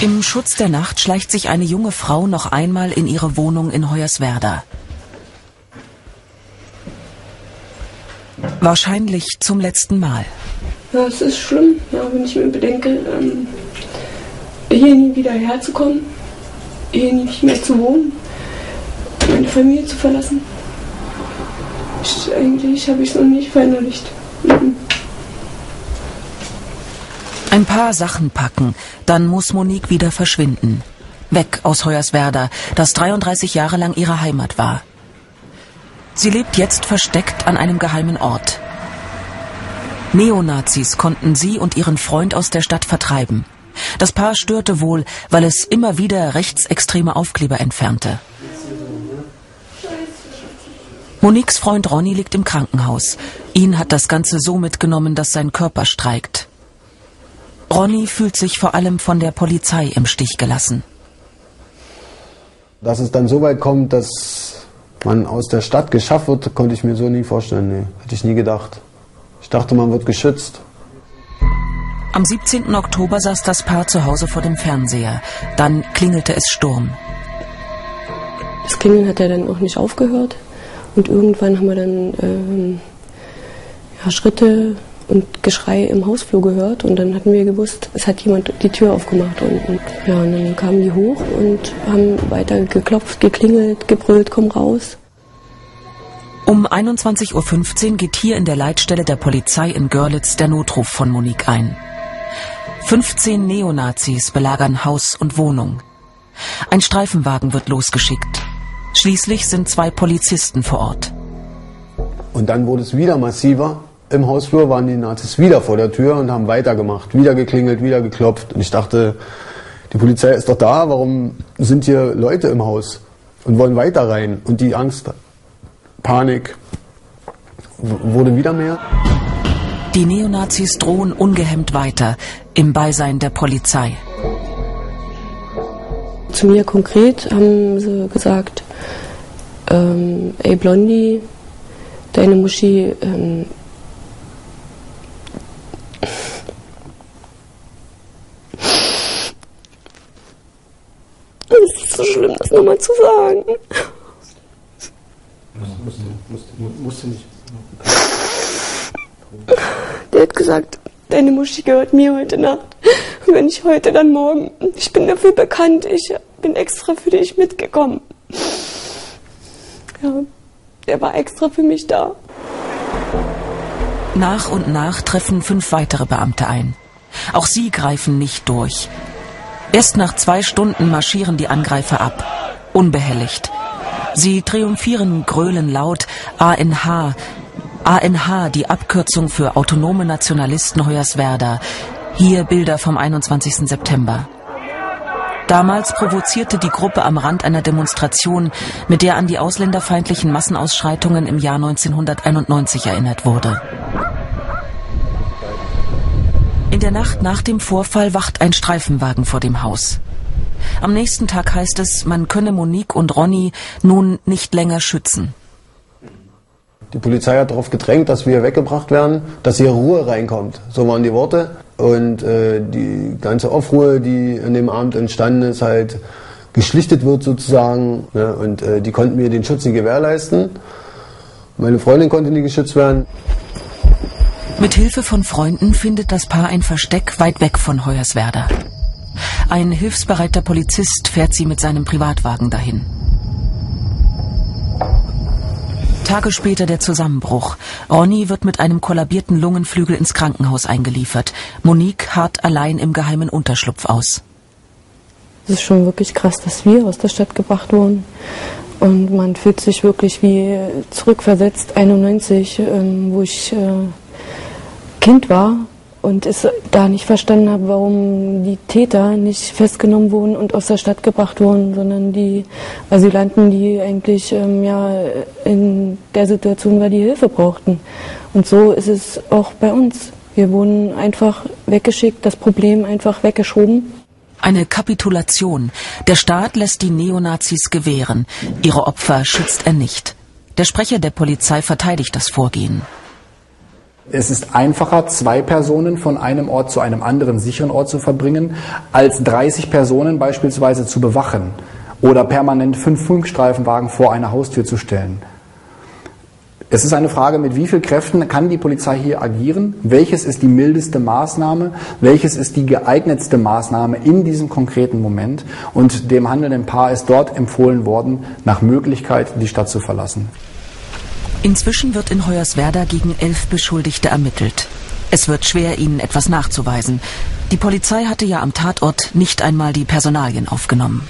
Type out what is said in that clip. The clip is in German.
Im Schutz der Nacht schleicht sich eine junge Frau noch einmal in ihre Wohnung in Hoyerswerda. Wahrscheinlich zum letzten Mal. Ja, es ist schlimm, ja, wenn ich mir bedenke, ähm, hier nie wieder herzukommen, hier nicht mehr zu wohnen, meine Familie zu verlassen. Ich, eigentlich habe ich es noch nicht verinnerlicht. Ein paar Sachen packen, dann muss Monique wieder verschwinden. Weg aus Hoyerswerda, das 33 Jahre lang ihre Heimat war. Sie lebt jetzt versteckt an einem geheimen Ort. Neonazis konnten sie und ihren Freund aus der Stadt vertreiben. Das Paar störte wohl, weil es immer wieder rechtsextreme Aufkleber entfernte. Moniques Freund Ronny liegt im Krankenhaus. Ihn hat das Ganze so mitgenommen, dass sein Körper streikt. Ronny fühlt sich vor allem von der Polizei im Stich gelassen. Dass es dann so weit kommt, dass man aus der Stadt geschafft wird, konnte ich mir so nie vorstellen. Nee, hätte ich nie gedacht. Ich dachte, man wird geschützt. Am 17. Oktober saß das Paar zu Hause vor dem Fernseher. Dann klingelte es Sturm. Das Klingeln hat ja dann auch nicht aufgehört. Und irgendwann haben wir dann ähm, ja, Schritte und Geschrei im Hausflur gehört und dann hatten wir gewusst, es hat jemand die Tür aufgemacht unten. Ja, und dann kamen die hoch und haben weiter geklopft, geklingelt, gebrüllt, komm raus. Um 21.15 Uhr geht hier in der Leitstelle der Polizei in Görlitz der Notruf von Monique ein. 15 Neonazis belagern Haus und Wohnung. Ein Streifenwagen wird losgeschickt. Schließlich sind zwei Polizisten vor Ort. Und dann wurde es wieder massiver im Hausflur waren die Nazis wieder vor der Tür und haben weitergemacht, wieder geklingelt, wieder geklopft. Und ich dachte, die Polizei ist doch da, warum sind hier Leute im Haus und wollen weiter rein? Und die Angst, Panik wurde wieder mehr. Die Neonazis drohen ungehemmt weiter im Beisein der Polizei. Zu mir konkret haben sie gesagt, ähm, ey Blondie, deine Muschi ähm, Es ist so schlimm, das nochmal Musste, musste, musste nicht. Der hat gesagt, deine Muschi gehört mir heute Nacht. Und wenn ich heute, dann morgen. Ich bin dafür bekannt. Ich bin extra für dich mitgekommen. Ja, der war extra für mich da. Nach und nach treffen fünf weitere Beamte ein. Auch sie greifen nicht durch. Erst nach zwei Stunden marschieren die Angreifer ab, unbehelligt. Sie triumphieren, grölen laut ANH, ANH, die Abkürzung für Autonome Nationalisten Hoyerswerda. Hier Bilder vom 21. September. Damals provozierte die Gruppe am Rand einer Demonstration, mit der an die ausländerfeindlichen Massenausschreitungen im Jahr 1991 erinnert wurde. In der Nacht nach dem Vorfall wacht ein Streifenwagen vor dem Haus. Am nächsten Tag heißt es, man könne Monique und Ronny nun nicht länger schützen. Die Polizei hat darauf gedrängt, dass wir weggebracht werden, dass hier Ruhe reinkommt. So waren die Worte. Und äh, die ganze Aufruhr, die an dem Abend entstanden ist, halt geschlichtet wird sozusagen. Ne? Und äh, die konnten mir den Schutz nicht gewährleisten. Meine Freundin konnte nie geschützt werden. Mit Hilfe von Freunden findet das Paar ein Versteck weit weg von Hoyerswerda. Ein hilfsbereiter Polizist fährt sie mit seinem Privatwagen dahin. Tage später der Zusammenbruch. Ronny wird mit einem kollabierten Lungenflügel ins Krankenhaus eingeliefert. Monique harrt allein im geheimen Unterschlupf aus. Es ist schon wirklich krass, dass wir aus der Stadt gebracht wurden. Und man fühlt sich wirklich wie zurückversetzt, 91, ähm, wo ich äh, Kind war und es da nicht verstanden habe, warum die Täter nicht festgenommen wurden und aus der Stadt gebracht wurden, sondern die Asylanten, die eigentlich ähm, ja in der Situation war, die Hilfe brauchten. Und so ist es auch bei uns. Wir wurden einfach weggeschickt, das Problem einfach weggeschoben. Eine Kapitulation. Der Staat lässt die Neonazis gewähren. Ihre Opfer schützt er nicht. Der Sprecher der Polizei verteidigt das Vorgehen. Es ist einfacher, zwei Personen von einem Ort zu einem anderen sicheren Ort zu verbringen, als 30 Personen beispielsweise zu bewachen oder permanent fünf Funkstreifenwagen vor eine Haustür zu stellen. Es ist eine Frage, mit wie vielen Kräften kann die Polizei hier agieren? Welches ist die mildeste Maßnahme? Welches ist die geeignetste Maßnahme in diesem konkreten Moment? Und dem handelnden Paar ist dort empfohlen worden, nach Möglichkeit die Stadt zu verlassen. Inzwischen wird in Hoyerswerda gegen elf Beschuldigte ermittelt. Es wird schwer, ihnen etwas nachzuweisen. Die Polizei hatte ja am Tatort nicht einmal die Personalien aufgenommen.